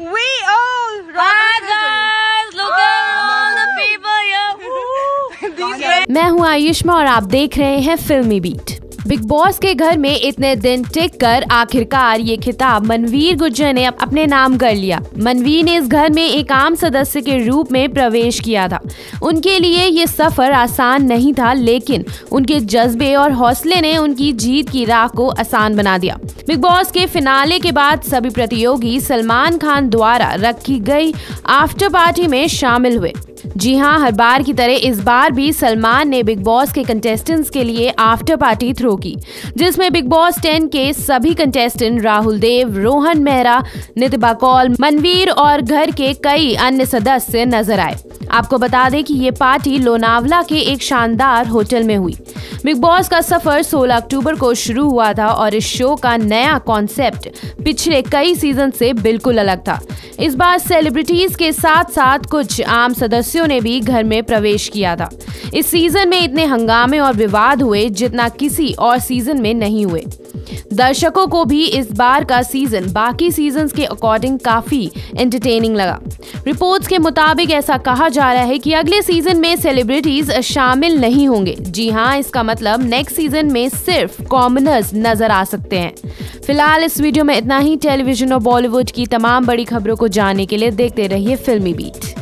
We all Rajas, look at oh. all the people here. मैं हूँ आयुष्मा और आप देख रहे हैं फिल्मी बीट। बिग बॉस के घर में इतने दिन टिक कर आखिरकार ये खिताब मनवीर गुज्जर ने अपने नाम कर लिया। मनवीर ने इस घर में एक आम सदस्य के रूप में प्रवेश किया था। उनके लिए ये सफ़र आसान नहीं था लेकिन उनके जज्बे और हौसले ने उनकी जीत की राह को आसान बना दिया। बिग बॉस के फिनाले के बाद सभी प्रतियोगी सलमान खान द्वारा रखी गई आफ्टर पार्टी में शामिल हुए। जी हाँ हर बार की तरह इस बार भी सलमान ने बिग बॉस के कंटेस्टेंट्स के लिए आफ्टर पार्टी थ्रो की, जिसमें बिग बॉस टेन के सभी कंटेस्टेंट राहुल देव, रोहन मेहरा, नितिबा कौल, मनवीर और घर के कई अन्य सदस्य नज़र आए। आपको बता दें कि ये पार्टी लोनावला के एक शानदार होटल में हुई। बिग बॉस का सफ़र 16 अक्टूबर को शुरू हुआ था और इस शो का नया कॉन्सेप्ट पिछले कई सीज़न से बिल्कुल अलग था। इस बार सेलिब्रिटीज के साथ साथ कुछ आम सदस्यों ने भी घर में प्रवेश किया था। इस सीज़न में इतने हंगामे और विवाद हुए जितना किसी और सीज़न में नहीं हुए। दर्शकों को भी इस बार का सीज़न बाकी सीज़न के अकॉर्डिंग काफ़ी एंटरटेनिंग लगा। रिपोर्ट्स के मुताबिक ऐसा कहा जा रहा है कि अगले सीज़न में सेलिब्रिटीज शामिल नहीं होंगे। जी हाँ इसका मतलब नेक्स्ट सीज़न में सिर्फ़ कॉमनर्स नज़र आ सकते हैं। फ़िलहाल इस वीडियो में इतना ही। टेलीविज़न और बॉलीवुड की तमाम बड़ी खबरों को जानने के लिए देखते रहिए फिल्मी बीट